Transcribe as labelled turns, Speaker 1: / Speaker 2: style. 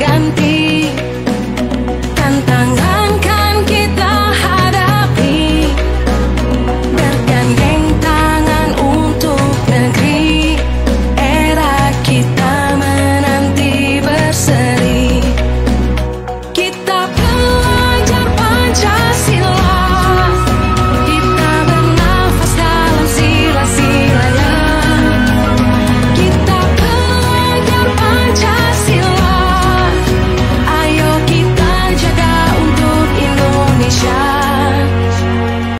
Speaker 1: ganti.